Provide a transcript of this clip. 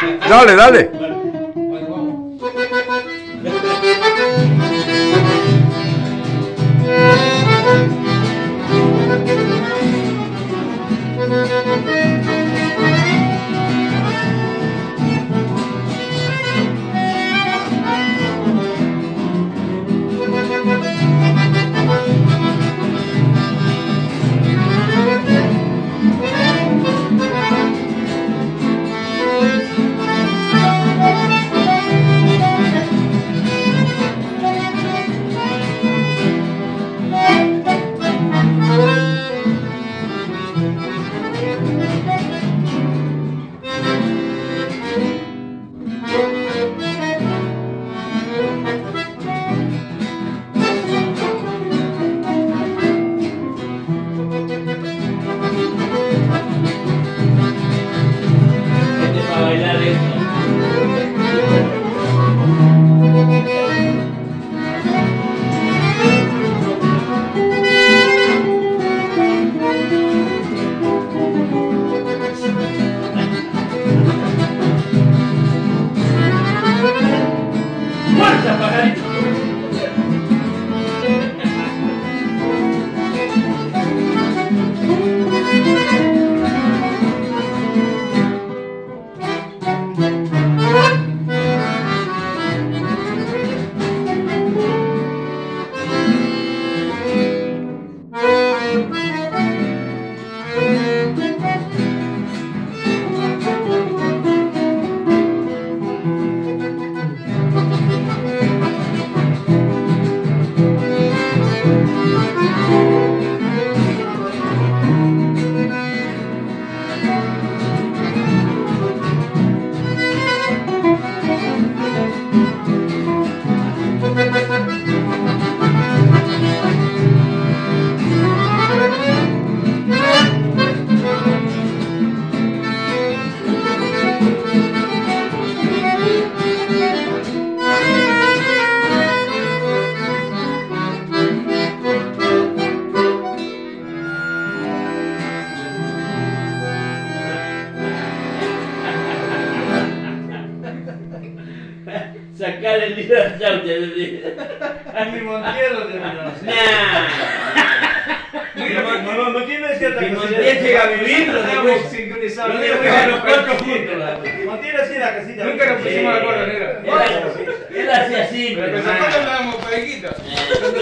Dale, dale. Sacar el te decía. Mi Montiel lo terminó. Nah. No, no, no tiene cierta Que casilla. Montiel llega a vivir, no te Estamos cuesta. sincronizados. No digo que los cuatro juntos. la- Montiel hacía la casilla. Nunca nos pusimos de acuerdo, negra. Él, hacía así, Pero nosotros nah. hablábamos parejitos. Eh,